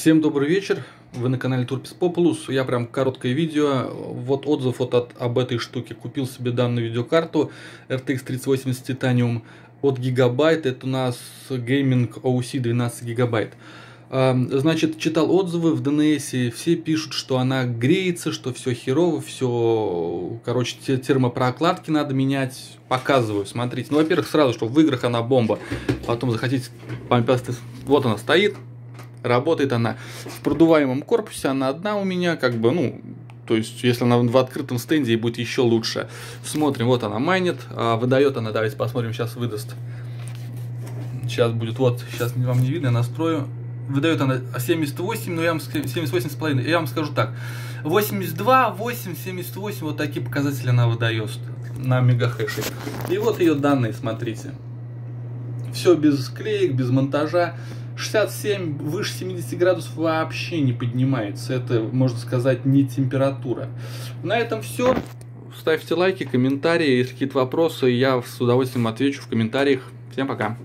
Всем добрый вечер, вы на канале Turpis Populus, я прям короткое видео, вот отзыв вот от, об этой штуке, купил себе данную видеокарту RTX 3080 Titanium от Gigabyte, это у нас Gaming OC 12 гигабайт. Значит, читал отзывы в DNS, все пишут, что она греется, что все херово, все, короче, термопрокладки надо менять. Показываю, смотрите. Ну, во-первых, сразу, что в играх она бомба. Потом захотите, вот она стоит, Работает она в продуваемом корпусе, она одна у меня, как бы, ну, то есть, если она в открытом стенде, будет еще лучше. Смотрим, вот она майнит, а выдает она, давайте посмотрим, сейчас выдаст. Сейчас будет, вот, сейчас вам не видно, я настрою. Выдает она 78, но я вам 78 с половиной. Я вам скажу так, 82, 8, 78, вот такие показатели она выдает на мегахэше. И вот ее данные, смотрите. Все без склеек, без монтажа. 67 выше 70 градусов вообще не поднимается. Это, можно сказать, не температура. На этом все. Ставьте лайки, комментарии. Если какие-то вопросы, я с удовольствием отвечу в комментариях. Всем пока.